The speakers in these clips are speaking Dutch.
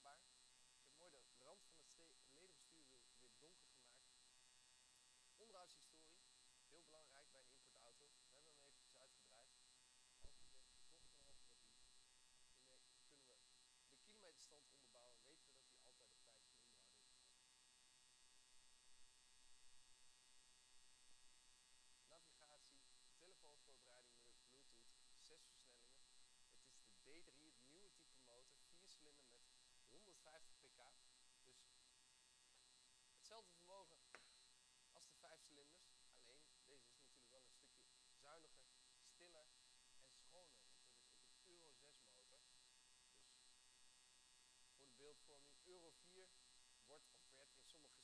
Ik heb mooi de rand van het ledenbestuur weer donker gemaakt. Onderhoudshistorie, heel belangrijk bij een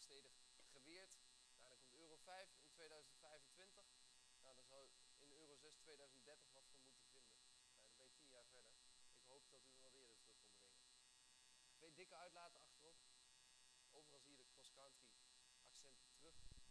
geweerd. Nou, dan komt euro 5 in 2025. Nou, dan zou in euro 6 2030 wat voor moeten vinden. Nou, dan ben je 10 jaar verder. Ik hoop dat u er wel weer eens terug kon brengen. Twee dikke uitlaten achterop. Overal zie je de cross-country accenten terug.